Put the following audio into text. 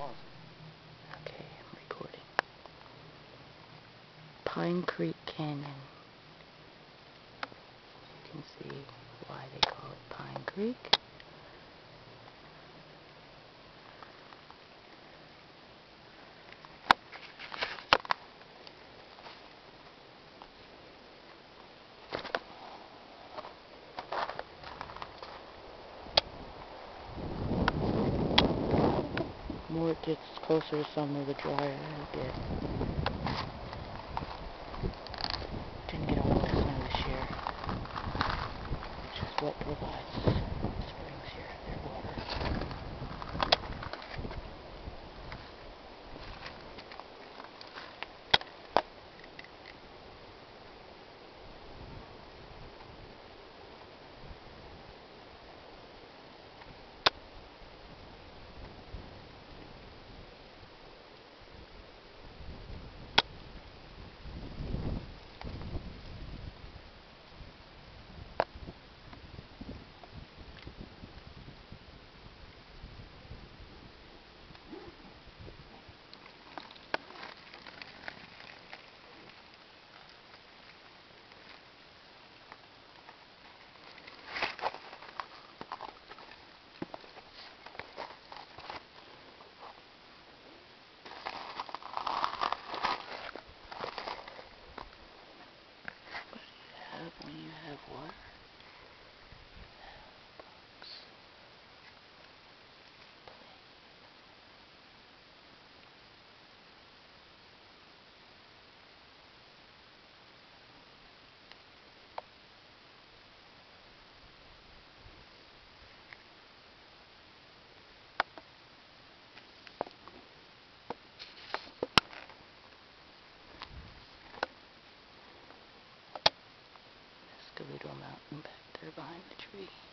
Pause. Okay, I'm recording. Pine Creek Canyon. You can see why they call it Pine Creek. It gets closer to summer, the drier it'll get. Didn't get a lot of snow this year, which is what provides when you have water. Mescalito Mountain back there behind the tree.